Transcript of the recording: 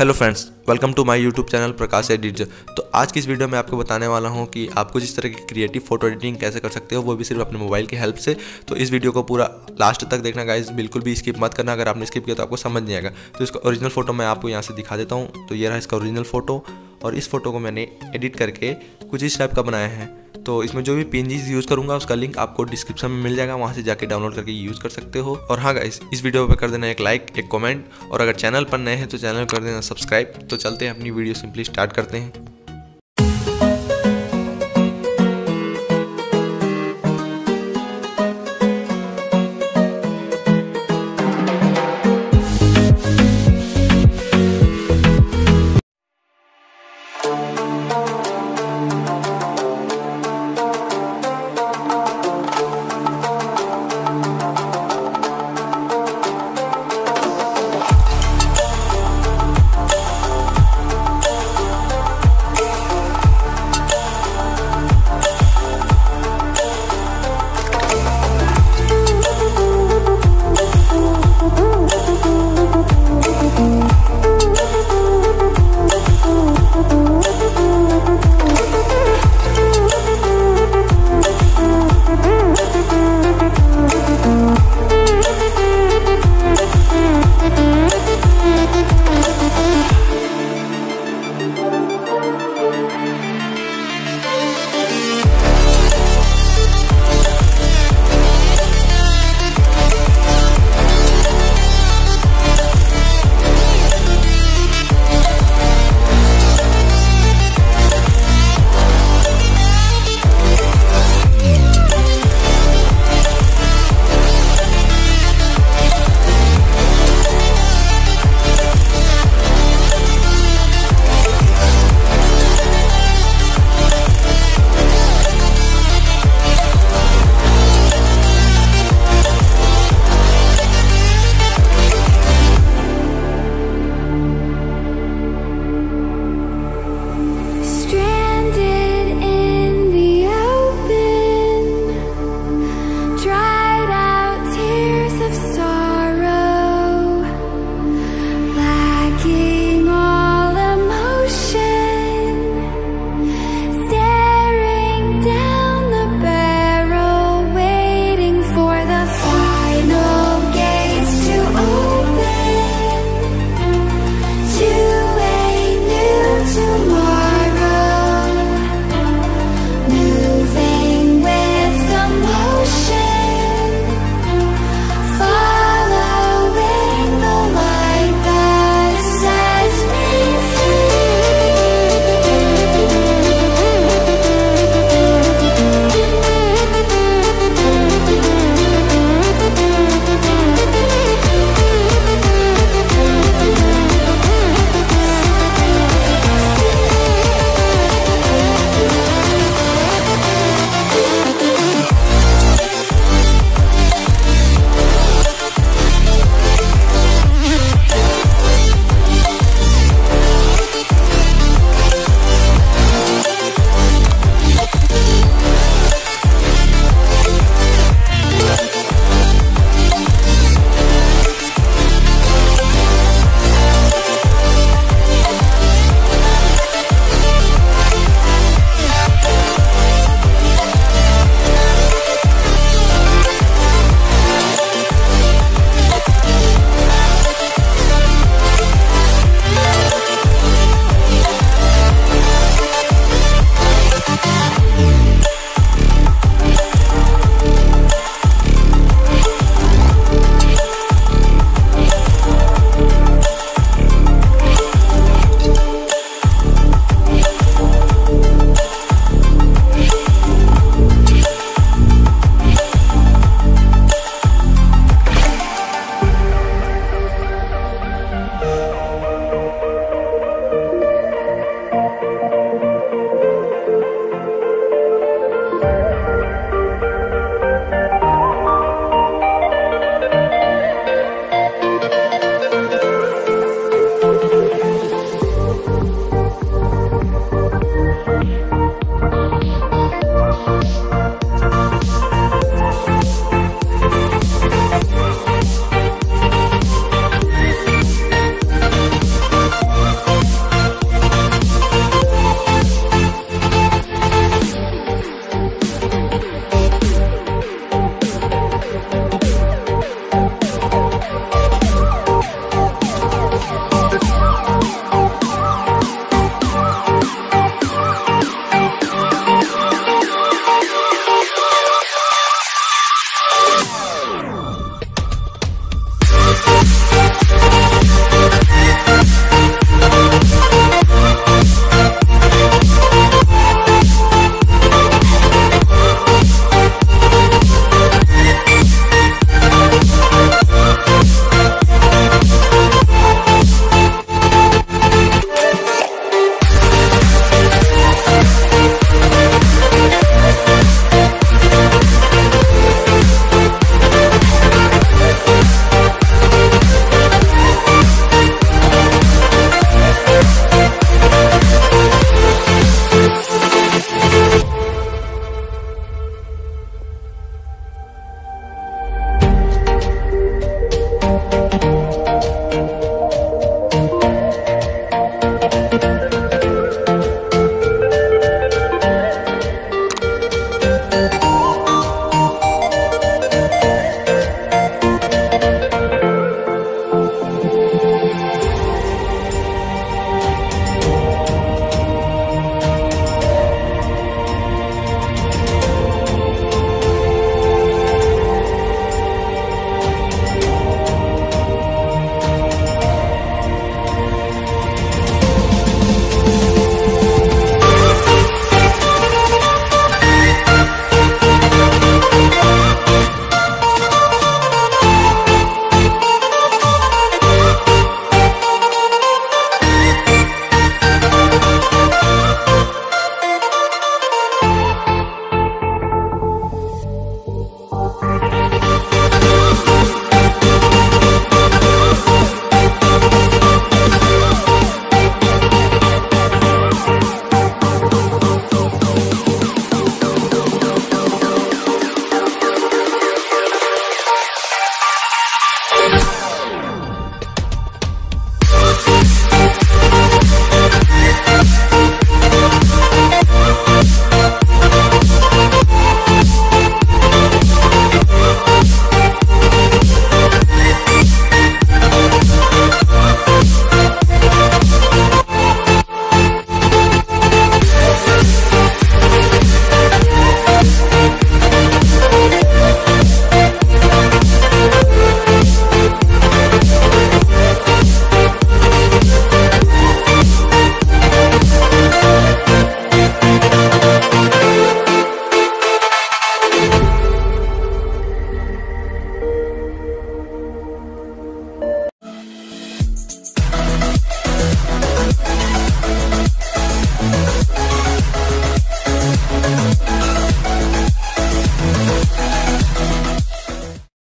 Hello friends welcome to my YouTube channel Prakash editor तो आज की इस वीडियो में आपको बताने वाला हूँ कि आपको जिस तरह की क्रिएटिव फ़ोटो एडिटिंग कैसे कर सकते हो, वो भी सिर्फ़ अपने मोबाइल की हेल्प से। तो इस वीडियो को पूरा लास्ट तक देखना गाइज़ बिल्कुल भी स्किप मत करना। अगर आपने स्किप किया तो आपको समझ नहीं आएगा। तो इसका ओरिजिनल फ़ोटो मैं आपको यहाँ से दिखा देता हूँ। तो ये रहा इसका ओरिजिनल फ़ोटो और इस फ़ोटो को मैंने एडिट करके कुछ इस टाइप का बनाया है। तो इसमें जो भी पीएनजीज यूज़ करूँगा, उसका लिंक आपको डिस्क्रिप्शन में मिल जाएगा, वहाँ से जाके डाउनलोड करके यूज़ कर सकते हो। और हाँ गाइस इस वीडियो पर कर देना एक लाइक एक कमेंट और अगर चैनल पर नए हैं तो चैनल कर देना सब्सक्राइब तो चलते हैं अपनी वीडियो सिंपली स्टार्ट करते हैं।